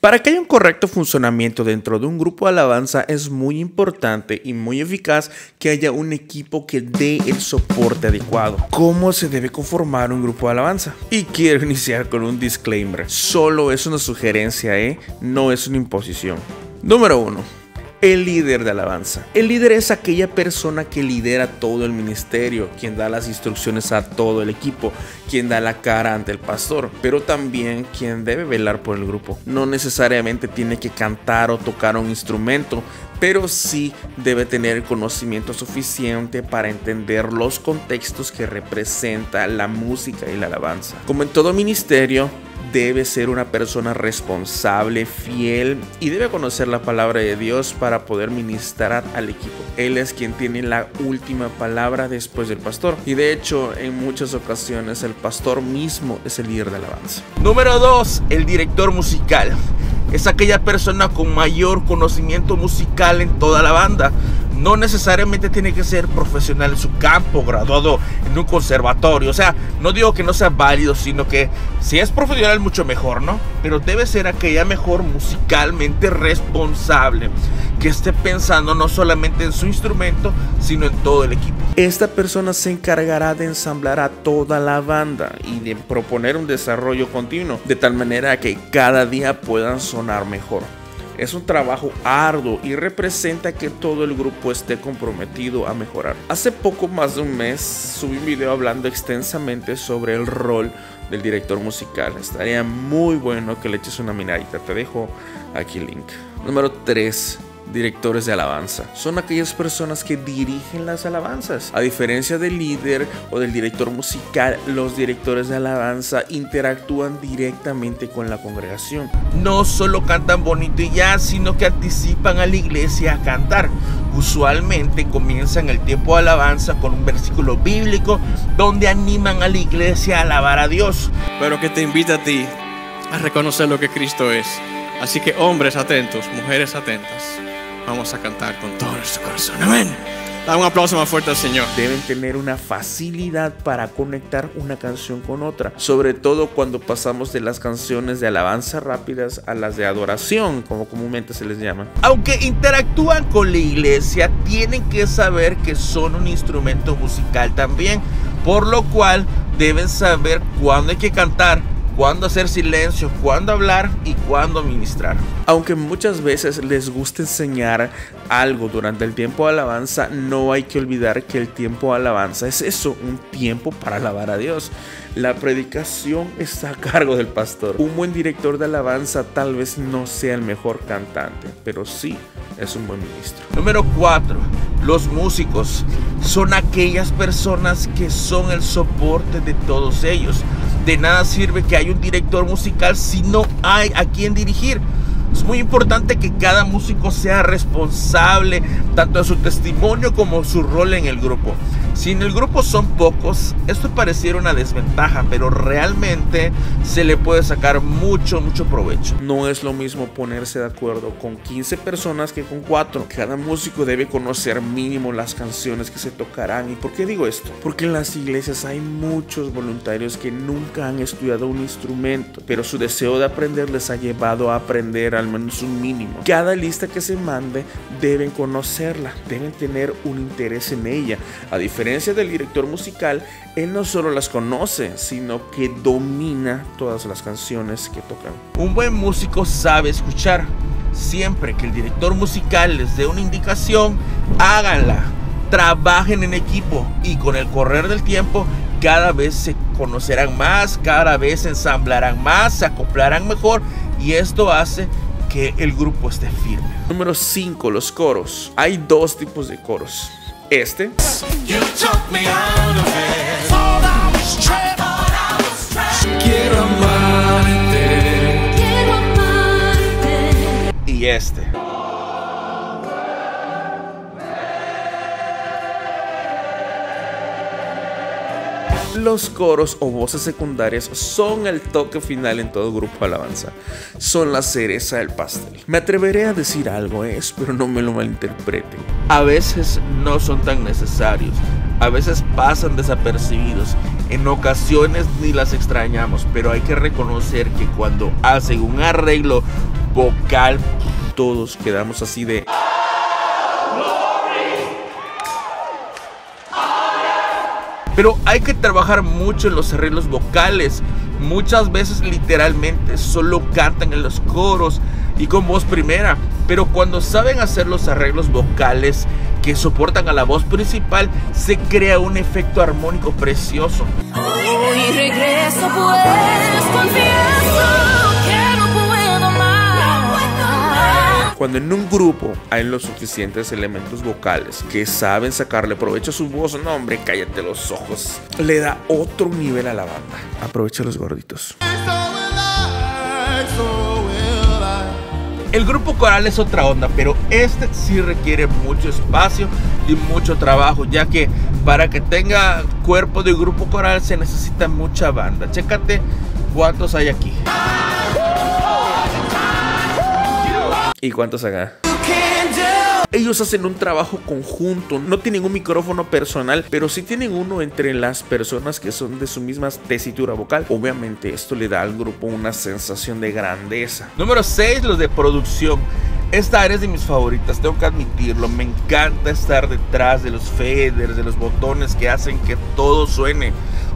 Para que haya un correcto funcionamiento dentro de un grupo de alabanza es muy importante y muy eficaz que haya un equipo que dé el soporte adecuado. ¿Cómo se debe conformar un grupo de alabanza? Y quiero iniciar con un disclaimer. Solo es una sugerencia, ¿eh? No es una imposición. Número 1 el líder de alabanza. El líder es aquella persona que lidera todo el ministerio, quien da las instrucciones a todo el equipo, quien da la cara ante el pastor, pero también quien debe velar por el grupo. No necesariamente tiene que cantar o tocar un instrumento, pero sí debe tener conocimiento suficiente para entender los contextos que representa la música y la alabanza. Como en todo ministerio, debe ser una persona responsable, fiel y debe conocer la palabra de Dios para poder ministrar al equipo. Él es quien tiene la última palabra después del pastor y de hecho en muchas ocasiones el pastor mismo es el líder de alabanza. Número 2. El director musical. Es aquella persona con mayor conocimiento musical en toda la banda no necesariamente tiene que ser profesional en su campo, graduado en un conservatorio. O sea, no digo que no sea válido, sino que si es profesional mucho mejor, ¿no? Pero debe ser aquella mejor musicalmente responsable, que esté pensando no solamente en su instrumento, sino en todo el equipo. Esta persona se encargará de ensamblar a toda la banda y de proponer un desarrollo continuo, de tal manera que cada día puedan sonar mejor. Es un trabajo arduo y representa que todo el grupo esté comprometido a mejorar. Hace poco más de un mes subí un video hablando extensamente sobre el rol del director musical. Estaría muy bueno que le eches una miradita. Te dejo aquí el link. Número 3 directores de alabanza. Son aquellas personas que dirigen las alabanzas. A diferencia del líder o del director musical, los directores de alabanza interactúan directamente con la congregación. No solo cantan bonito y ya, sino que anticipan a la iglesia a cantar. Usualmente comienzan el tiempo de alabanza con un versículo bíblico donde animan a la iglesia a alabar a Dios. Pero que te invita a ti a reconocer lo que Cristo es. Así que hombres atentos, mujeres atentas vamos a cantar con todo nuestro corazón. Amén. Da un aplauso más fuerte al Señor. Deben tener una facilidad para conectar una canción con otra, sobre todo cuando pasamos de las canciones de alabanza rápidas a las de adoración, como comúnmente se les llama. Aunque interactúan con la iglesia, tienen que saber que son un instrumento musical también, por lo cual deben saber cuándo hay que cantar cuándo hacer silencio, cuándo hablar y cuándo ministrar. Aunque muchas veces les gusta enseñar algo durante el tiempo de alabanza, no hay que olvidar que el tiempo de alabanza es eso, un tiempo para alabar a Dios. La predicación está a cargo del pastor. Un buen director de alabanza tal vez no sea el mejor cantante, pero sí es un buen ministro. Número 4. Los músicos son aquellas personas que son el soporte de todos ellos. De nada sirve que haya un director musical si no hay a quien dirigir. Es muy importante que cada músico sea responsable tanto de su testimonio como su rol en el grupo. Si en el grupo son pocos, esto pareciera una desventaja, pero realmente se le puede sacar mucho, mucho provecho. No es lo mismo ponerse de acuerdo con 15 personas que con 4. Cada músico debe conocer mínimo las canciones que se tocarán. ¿Y por qué digo esto? Porque en las iglesias hay muchos voluntarios que nunca han estudiado un instrumento, pero su deseo de aprender les ha llevado a aprender al menos un mínimo. Cada lista que se mande deben conocerla, deben tener un interés en ella. A diferencia del director musical, él no solo las conoce, sino que domina todas las canciones que tocan. Un buen músico sabe escuchar. Siempre que el director musical les dé una indicación, háganla. Trabajen en equipo y con el correr del tiempo cada vez se conocerán más, cada vez se ensamblarán más, se acoplarán mejor y esto hace que el grupo esté firme. Número 5, los coros. Hay dos tipos de coros. Este. Quiero amarte. Quiero amarte. Y este. Los coros o voces secundarias son el toque final en todo grupo de alabanza. Son la cereza del pastel. Me atreveré a decir algo, es, pero no me lo malinterpreten. A veces no son tan necesarios. A veces pasan desapercibidos. En ocasiones ni las extrañamos. Pero hay que reconocer que cuando hacen un arreglo vocal. Todos quedamos así de... Pero hay que trabajar mucho en los arreglos vocales. Muchas veces literalmente solo cantan en los coros y con voz primera. Pero cuando saben hacer los arreglos vocales que soportan a la voz principal, se crea un efecto armónico precioso. Hoy regreso pues Cuando en un grupo hay los suficientes elementos vocales que saben sacarle provecho a su voz, no hombre, cállate los ojos. Le da otro nivel a la banda. Aprovecha los gorditos. El grupo coral es otra onda, pero este sí requiere mucho espacio y mucho trabajo, ya que para que tenga cuerpo de grupo coral se necesita mucha banda. Chécate cuántos hay aquí. ¿Y cuántos acá? Ellos hacen un trabajo conjunto, no tienen un micrófono personal, pero sí tienen uno entre las personas que son de su misma tesitura vocal. Obviamente esto le da al grupo una sensación de grandeza. Número 6, los de producción. Esta área es de mis favoritas, tengo que admitirlo. Me encanta estar detrás de los faders, de los botones que hacen que todo suene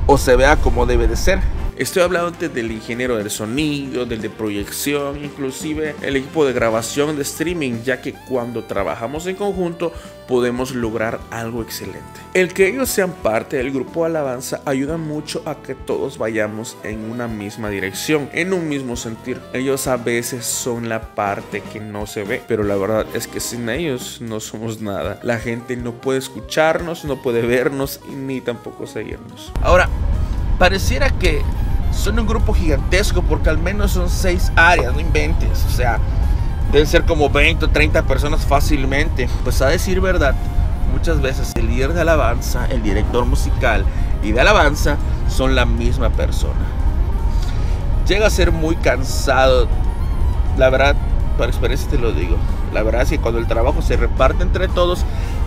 o se vea como debe de ser. Estoy hablando del ingeniero del sonido, del de proyección, inclusive el equipo de grabación de streaming, ya que cuando trabajamos en conjunto podemos lograr algo excelente. El que ellos sean parte del grupo Alabanza ayuda mucho a que todos vayamos en una misma dirección, en un mismo sentir. Ellos a veces son la parte que no se ve, pero la verdad es que sin ellos no somos nada. La gente no puede escucharnos, no puede vernos ni tampoco seguirnos. Ahora, pareciera que son un grupo gigantesco porque al menos son seis áreas, no inventes. O sea, deben ser como 20 o 30 personas fácilmente. Pues a decir verdad, muchas veces el líder de alabanza, el director musical y de alabanza son la misma persona. Llega a ser muy cansado. La verdad, por experiencia te lo digo. La verdad es que cuando el trabajo se reparte entre todos,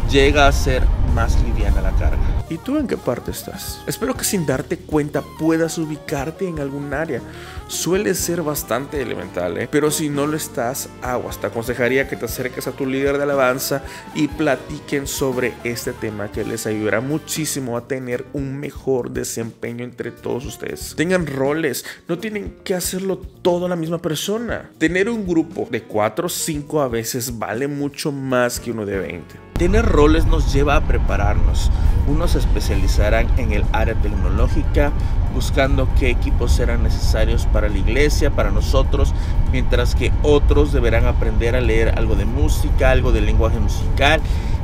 llega a ser más liviana la carga. ¿Y tú en qué parte estás? Espero que sin darte cuenta puedas ubicarte en algún área. Suele ser bastante elemental, ¿eh? pero si no lo estás, aguas. Te aconsejaría que te acerques a tu líder de alabanza y platiquen sobre este tema que les ayudará muchísimo a tener un mejor desempeño entre todos ustedes. Tengan roles, no tienen que hacerlo todo la misma persona. Tener un grupo de 4 o 5 a veces vale mucho más que uno de 20. Tener roles nos lleva a prepararnos. Unos se especializarán en el área tecnológica, buscando qué equipos serán necesarios para la iglesia, para nosotros, mientras que otros deberán aprender a leer algo de música, algo de lenguaje musical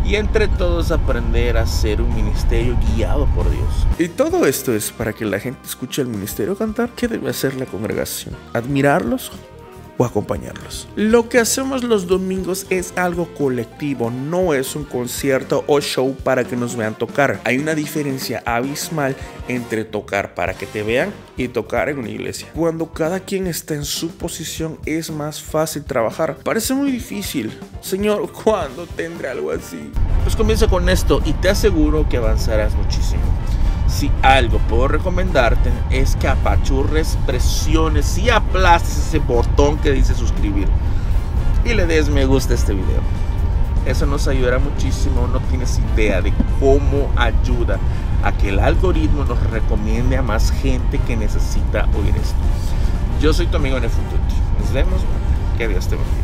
y entre todos aprender a ser un ministerio guiado por Dios. Y todo esto es para que la gente escuche al ministerio cantar. ¿Qué debe hacer la congregación? ¿Admirarlos? O acompañarlos. Lo que hacemos los domingos es algo colectivo, no es un concierto o show para que nos vean tocar. Hay una diferencia abismal entre tocar para que te vean y tocar en una iglesia. Cuando cada quien está en su posición es más fácil trabajar. Parece muy difícil. Señor, ¿cuándo tendré algo así? Pues comienza con esto y te aseguro que avanzarás muchísimo. Si algo puedo recomendarte es que apachurres, presiones y aplastes ese botón que dice suscribir y le des me gusta a este video. Eso nos ayudará muchísimo, no tienes idea de cómo ayuda a que el algoritmo nos recomiende a más gente que necesita oír esto. Yo soy tu amigo Nefututi. Nos vemos, que Dios te bendiga.